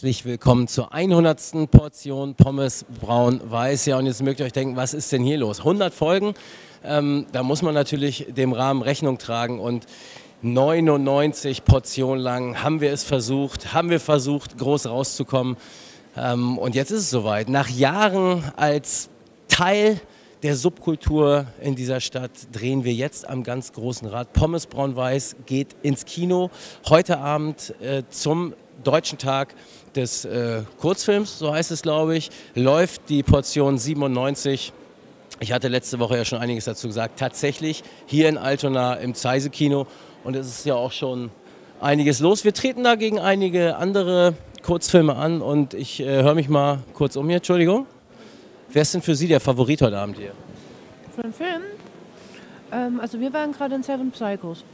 Herzlich willkommen zur 100. Portion Pommes Braun-Weiß. Ja, und jetzt mögt ihr euch denken, was ist denn hier los? 100 Folgen, ähm, da muss man natürlich dem Rahmen Rechnung tragen und 99 Portionen lang haben wir es versucht, haben wir versucht, groß rauszukommen. Ähm, und jetzt ist es soweit. Nach Jahren als Teil der Subkultur in dieser Stadt drehen wir jetzt am ganz großen Rad. Pommes Braun-Weiß geht ins Kino. Heute Abend äh, zum Deutschen Tag des äh, Kurzfilms, so heißt es, glaube ich, läuft die Portion 97. Ich hatte letzte Woche ja schon einiges dazu gesagt. Tatsächlich hier in Altona im Zeise-Kino. Und es ist ja auch schon einiges los. Wir treten da gegen einige andere Kurzfilme an und ich äh, höre mich mal kurz um hier. Entschuldigung. Wer ist denn für Sie der Favorit heute Abend hier? Für den Film? Ähm, also wir waren gerade in Seven Psychos.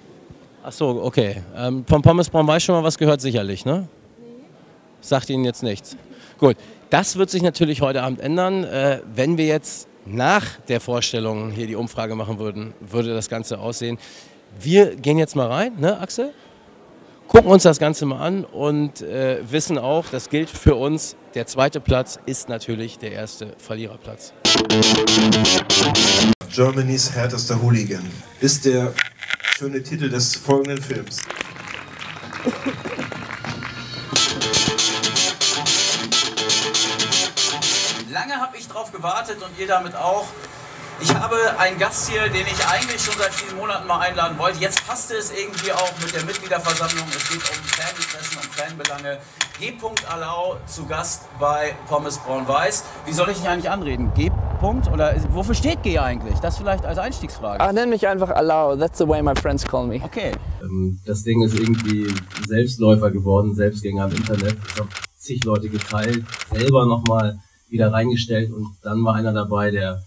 Ach so, okay. Ähm, von Pommes Braun weiß schon mal was gehört, sicherlich, ne? Sagt Ihnen jetzt nichts. Gut, das wird sich natürlich heute Abend ändern. Äh, wenn wir jetzt nach der Vorstellung hier die Umfrage machen würden, würde das Ganze aussehen. Wir gehen jetzt mal rein, ne, Axel? Gucken uns das Ganze mal an und äh, wissen auch, das gilt für uns, der zweite Platz ist natürlich der erste Verliererplatz. Germany's härtester Hooligan ist der schöne Titel des folgenden Films. Lange habe ich drauf gewartet und ihr damit auch. Ich habe einen Gast hier, den ich eigentlich schon seit vielen Monaten mal einladen wollte. Jetzt passte es irgendwie auch mit der Mitgliederversammlung. Es geht um Faninteressen, um Fanbelange. G. Allau zu Gast bei Pommes Braun-Weiß. Wie soll ich dich eigentlich anreden? G. -Punkt? Oder wofür steht G eigentlich? Das vielleicht als Einstiegsfrage. Ach, nenn mich einfach Allau. That's the way my friends call me. Okay. Ähm, das Ding ist irgendwie Selbstläufer geworden, Selbstgänger im Internet. Ich habe zig Leute geteilt, selber nochmal wieder reingestellt und dann war einer dabei, der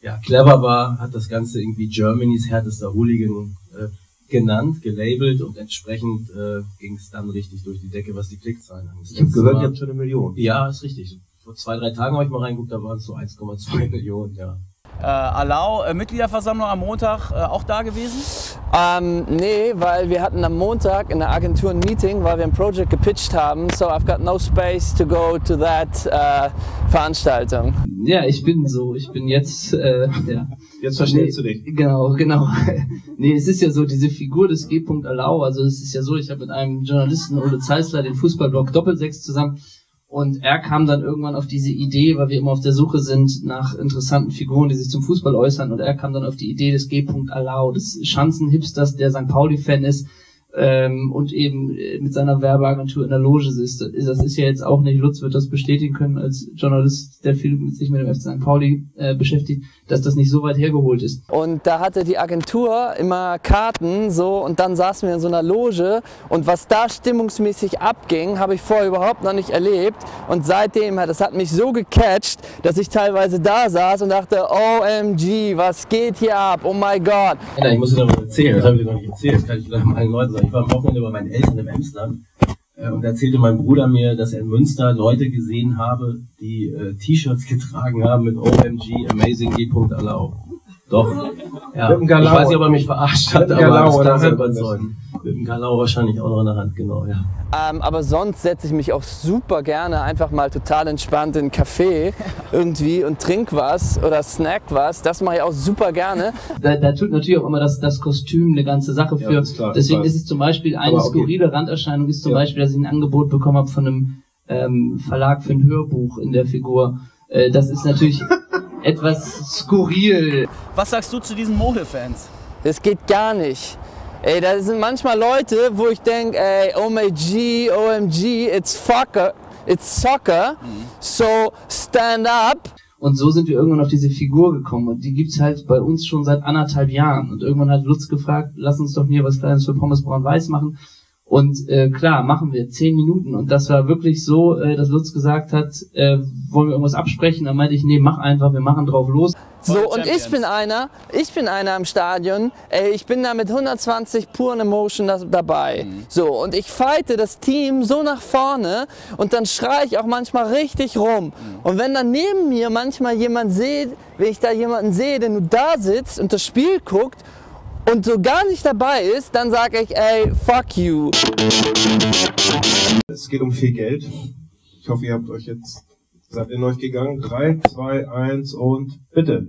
ja, clever war, hat das Ganze irgendwie Germany's härtester Hooligan äh, genannt, gelabelt und entsprechend äh, ging es dann richtig durch die Decke, was die Klickzahlen angeht. Ich habe gehört, ihr habt schon eine Million. Ja, ist richtig. Vor zwei, drei Tagen habe ich mal reingeguckt, da waren es so 1,2 Millionen, ja. Äh, Alau, äh, Mitgliederversammlung am Montag, äh, auch da gewesen? Ähm, nee, weil wir hatten am Montag in der Agentur ein Meeting, weil wir ein Projekt gepitcht haben. So I've got no space to go to that äh, Veranstaltung. Ja, ich bin so. Ich bin jetzt. Äh, ja. Jetzt verstehst du dich. Genau, genau. nee, es ist ja so, diese Figur des G. Allau, also es ist ja so, ich habe mit einem Journalisten Ole Zeisler den Fußballblog Doppelsechs zusammen und er kam dann irgendwann auf diese Idee, weil wir immer auf der Suche sind nach interessanten Figuren, die sich zum Fußball äußern. Und er kam dann auf die Idee des G. Allau, des Schanzenhipsters, der St. Pauli-Fan ist, ähm, und eben äh, mit seiner Werbeagentur in der Loge sitzt. Das ist ja jetzt auch nicht, Lutz wird das bestätigen können als Journalist, der viel mit sich mit dem FC St. Pauli äh, beschäftigt, dass das nicht so weit hergeholt ist. Und da hatte die Agentur immer Karten so und dann saßen wir in so einer Loge und was da stimmungsmäßig abging, habe ich vorher überhaupt noch nicht erlebt und seitdem hat das hat mich so gecatcht, dass ich teilweise da saß und dachte, OMG, was geht hier ab? Oh my God. Ja, ich muss dir noch was erzählen, das habe ich dir noch nicht erzählt, das kann ich vielleicht mal allen Leuten sagen. Ich war am Wochenende bei meinen Eltern im Emsland äh, und erzählte mein Bruder mir, dass er in Münster Leute gesehen habe, die äh, T-Shirts getragen haben mit OMG Amazing G. Doch. Ja. Ich weiß nicht, ob er mich verarscht hat, aber oder kann was? überzeugen. Mit dem Galau wahrscheinlich auch noch in der Hand, genau, ja. Ähm, aber sonst setze ich mich auch super gerne einfach mal total entspannt in einen Café irgendwie und trink was oder snack was. Das mache ich auch super gerne. Da, da tut natürlich auch immer das, das Kostüm eine ganze Sache Ja, für. das ist klar, Deswegen ist es zum Beispiel eine okay. skurrile Randerscheinung ist zum Ja. Beispiel, dass ich ein Angebot bekommen habe von einem ähm, Verlag für ein Hörbuch in der Figur. Äh, das ist natürlich etwas skurril. Was sagst du zu diesen Modefans? Das geht gar nicht. Ey, da sind manchmal Leute, wo ich denke, ey, OMG, OMG, it's fucker, it's soccer, so stand up. Und so sind wir irgendwann auf diese Figur gekommen. Und die gibt's halt bei uns schon seit anderthalb Jahren. Und irgendwann hat Lutz gefragt, lass uns doch hier was Kleines für Pommes Braun-Weiß machen. Und äh, klar, machen wir zehn Minuten. Und das war wirklich so, äh, dass Lutz gesagt hat, äh, wollen wir irgendwas absprechen? Dann meinte ich, nee, mach einfach, wir machen drauf los. So, und ich bin einer, ich bin einer im Stadion, ey, ich bin da mit 120 puren Emotion da, dabei. Mhm. So, und ich fighte das Team so nach vorne und dann schreie ich auch manchmal richtig rum. Mhm. Und wenn dann neben mir manchmal jemand sieht, wenn ich da jemanden sehe, der nur da sitzt und das Spiel guckt und so gar nicht dabei ist, dann sage ich, ey, fuck you. Es geht um viel Geld. Ich hoffe, ihr habt euch jetzt Seid in euch gegangen? 3, 2, 1 und bitte.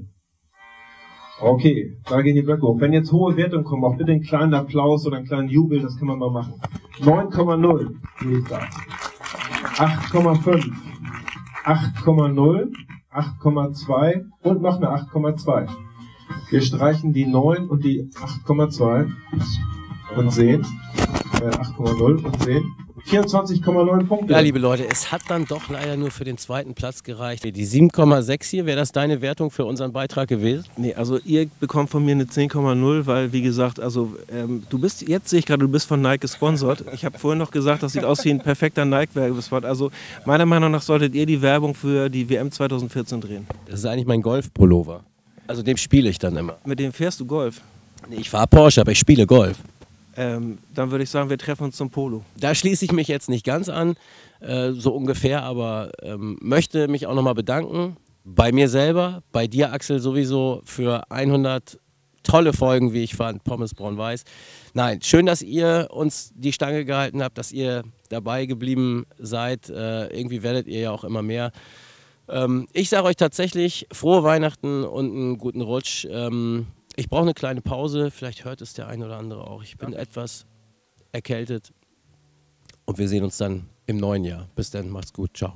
Okay, da gehen die Blöcke hoch. Wenn jetzt hohe Wertungen kommen, auch bitte einen kleinen Applaus oder einen kleinen Jubel, das kann man mal machen. 9,0 8,5, 8,0, 8,2 und noch eine 8,2. Wir streichen die 9 und die 8,2 und sehen, äh, 8,0 und sehen, 24,9 Punkte. Ja, liebe Leute, es hat dann doch leider nur für den zweiten Platz gereicht. Die 7,6 hier, wäre das deine Wertung für unseren Beitrag gewesen? Nee, also ihr bekommt von mir eine 10,0, weil wie gesagt, also ähm, du bist, jetzt sehe ich gerade, du bist von Nike gesponsert. Ich habe vorhin noch gesagt, das sieht aus wie ein perfekter Nike-Werbespot. Also meiner Meinung nach solltet ihr die Werbung für die WM 2014 drehen. Das ist eigentlich mein Golf-Pullover. Also dem spiele ich dann immer. Mit dem fährst du Golf? Nee, ich fahre Porsche, aber ich spiele Golf. Ähm, dann würde ich sagen, wir treffen uns zum Polo. Da schließe ich mich jetzt nicht ganz an, äh, so ungefähr, aber ähm, möchte mich auch nochmal bedanken. Bei mir selber, bei dir, Axel, sowieso für 100 tolle Folgen, wie ich fand, Pommes Braun-Weiß. Nein, schön, dass ihr uns die Stange gehalten habt, dass ihr dabei geblieben seid. Äh, irgendwie werdet ihr ja auch immer mehr. Ähm, ich sage euch tatsächlich frohe Weihnachten und einen guten Rutsch. Ähm, ich brauche eine kleine Pause, vielleicht hört es der eine oder andere auch. Ich bin ja. etwas erkältet und wir sehen uns dann im neuen Jahr. Bis dann, macht's gut, ciao.